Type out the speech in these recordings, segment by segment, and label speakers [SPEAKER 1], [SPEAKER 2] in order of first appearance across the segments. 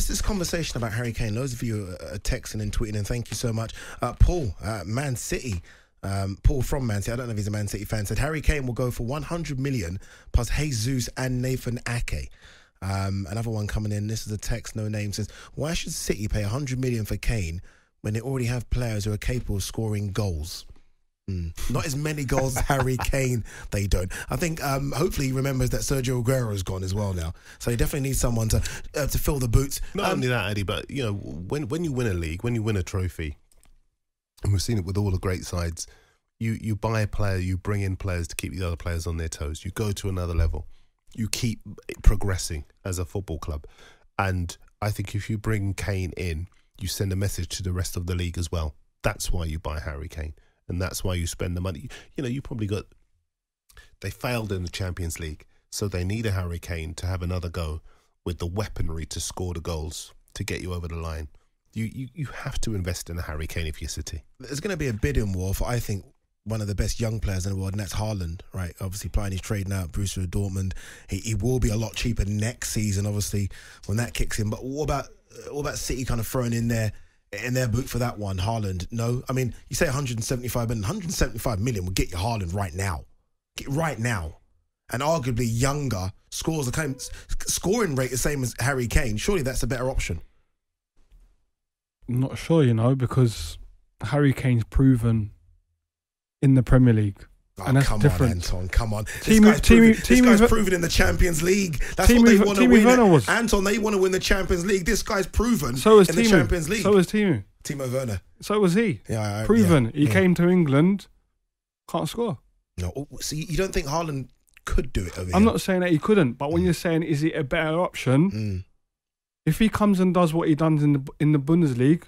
[SPEAKER 1] this is conversation about Harry Kane. Loads of you are texting and tweeting, and thank you so much. Uh, Paul, uh, Man City. Um, Paul from Man City, I don't know if he's a Man City fan, said Harry Kane will go for 100 million plus Jesus and Nathan Ake. Um, another one coming in. This is a text, no name says, "Why should City pay 100 million for Kane when they already have players who are capable of scoring goals?" Mm. Not as many goals as Harry Kane. They don't. I think. Um, hopefully, he remembers that Sergio Aguero is gone as well now. So he definitely needs someone to uh, to fill the boots.
[SPEAKER 2] Not
[SPEAKER 1] Um,
[SPEAKER 2] only that, Eddie, but you know, when when you win a league, when you win a trophy, and we've seen it with all the great sides, you you buy a player, you bring in players to keep the other players on their toes. You go to another level. You keep progressing as a football club, and I think if you bring Kane in, you send a message to the rest of the league as well. That's why you buy Harry Kane, and that's why you spend the money. You know, you probably got. They failed in the Champions League, so they need a Harry Kane to have another go with the weaponry to score the goals to get you over the line. You you, you have to invest in a Harry Kane if you're City.
[SPEAKER 1] there's going to be a bidding war for I think one of the best young players in the world, and that's Haaland, right? Obviously playing his trade now at Borussia Dortmund. He, he will be a lot cheaper next season, obviously when that kicks in. But what about what about City kind of throwing in their in their boot for that one? Haaland, no. I mean, you say 175 million, 175 million will get you Haaland right now, get right now, and arguably younger scores the kind scoring rate the same as Harry Kane. Surely that's a better option.
[SPEAKER 3] I'm not sure, you know, because Harry Kane's proven in the Premier League.
[SPEAKER 1] Oh,
[SPEAKER 3] And that's
[SPEAKER 1] come
[SPEAKER 3] different.
[SPEAKER 1] on, Anton. Come on. This
[SPEAKER 3] Team-
[SPEAKER 1] guy's,
[SPEAKER 3] team-
[SPEAKER 1] proven,
[SPEAKER 3] team-
[SPEAKER 1] this guy's proven in the Champions League. That's
[SPEAKER 3] Team-
[SPEAKER 1] what they want to win.
[SPEAKER 3] Was-
[SPEAKER 1] Anton, they want to win the Champions League. This guy's proven
[SPEAKER 3] So is
[SPEAKER 1] in
[SPEAKER 3] Timo.
[SPEAKER 1] the Champions League.
[SPEAKER 3] So is Timu.
[SPEAKER 1] Timo Werner.
[SPEAKER 3] So was he.
[SPEAKER 1] Yeah, I-
[SPEAKER 3] Proven.
[SPEAKER 1] yeah,
[SPEAKER 3] he
[SPEAKER 1] yeah.
[SPEAKER 3] came to England, can't score.
[SPEAKER 1] No, oh, see, you don't think Haaland could do it over
[SPEAKER 3] I'm
[SPEAKER 1] here?
[SPEAKER 3] not saying that he couldn't, but when you're saying is it a better option,
[SPEAKER 1] Mm.
[SPEAKER 3] if he comes and does what he done in the in the Bundesliga,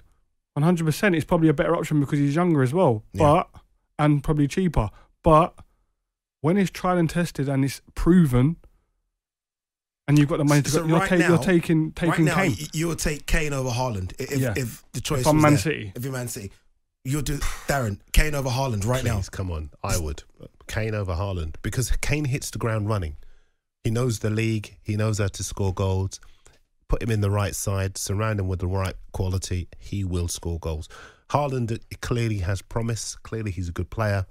[SPEAKER 3] 100 percent it's probably a better option because he's younger as well,
[SPEAKER 1] Yeah.
[SPEAKER 3] but and probably cheaper. But when it's tried and tested and it's proven, and you've got the money to
[SPEAKER 1] So
[SPEAKER 3] go, you're,
[SPEAKER 1] right
[SPEAKER 3] ta-
[SPEAKER 1] now-
[SPEAKER 3] you're taking taking
[SPEAKER 1] right now,
[SPEAKER 3] Kane.
[SPEAKER 1] y- you would take Kane over Haaland if,
[SPEAKER 3] Yeah.
[SPEAKER 1] if the choice
[SPEAKER 3] If I'm
[SPEAKER 1] was
[SPEAKER 3] Man
[SPEAKER 1] there.
[SPEAKER 3] City.
[SPEAKER 1] If you're Man City, you'll do Darren Kane over Haaland right now.
[SPEAKER 2] Come on, I would Kane over Haaland because Kane hits the ground running. He knows the league. He knows how to score goals. Put him in the right side, surround him with the right quality. He will score goals. Haaland clearly has promise. Clearly, he's a good player,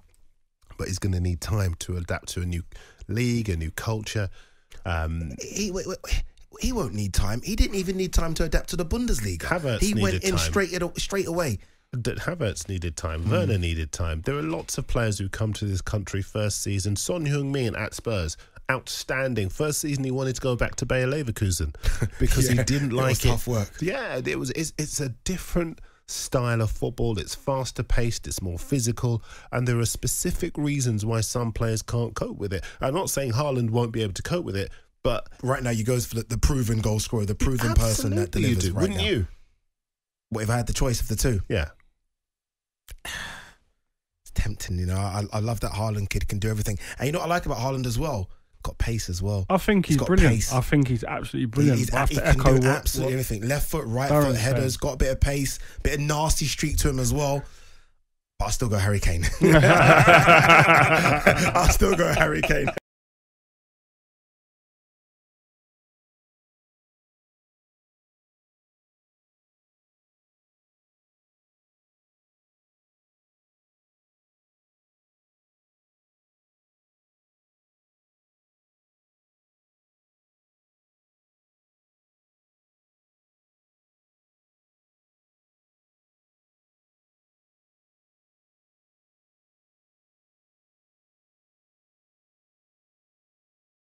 [SPEAKER 2] but he's going to need time to adapt to a new league, a new culture. Um,
[SPEAKER 1] He, wait, wait, wait. he won't need time. He didn't even need time to adapt to the Bundesliga.
[SPEAKER 2] Havertz
[SPEAKER 1] he went in
[SPEAKER 2] time.
[SPEAKER 1] straight straight away.
[SPEAKER 2] Havertz needed time. Werner needed time. There are lots of players who come to this country first season. Son Heung-min at Spurs, outstanding. First season he wanted to go back to Bayer Leverkusen because
[SPEAKER 1] Yeah,
[SPEAKER 2] he didn't like
[SPEAKER 1] it. tough work.
[SPEAKER 2] Yeah, it was. It's, it's a different style of football. It's faster paced. It's more physical, and there are specific reasons why some players can't cope with it. I'm not saying Haaland won't be able to cope with it, but
[SPEAKER 1] Right now, you goes for the, the proven goal scorer, the proven person that
[SPEAKER 2] absolutely you
[SPEAKER 1] delivers.
[SPEAKER 2] do,
[SPEAKER 1] right
[SPEAKER 2] wouldn't
[SPEAKER 1] now.
[SPEAKER 2] you?
[SPEAKER 1] What if I had the choice of the two?
[SPEAKER 2] Yeah.
[SPEAKER 1] It's tempting, you know. I, I love that Haaland kid can do everything, and you know what I like about Haaland as well? Got pace as well.
[SPEAKER 3] I think
[SPEAKER 1] He's
[SPEAKER 3] he's brilliant.
[SPEAKER 1] pace.
[SPEAKER 3] I think he's absolutely brilliant.
[SPEAKER 1] He's,
[SPEAKER 3] have
[SPEAKER 1] he can
[SPEAKER 3] echo
[SPEAKER 1] do
[SPEAKER 3] what-
[SPEAKER 1] absolutely
[SPEAKER 3] what-
[SPEAKER 1] everything. Left foot, right foot, headers. Got a bit of pace, bit of nasty streak to him as well. But I still go Harry Kane. I still go Harry Kane.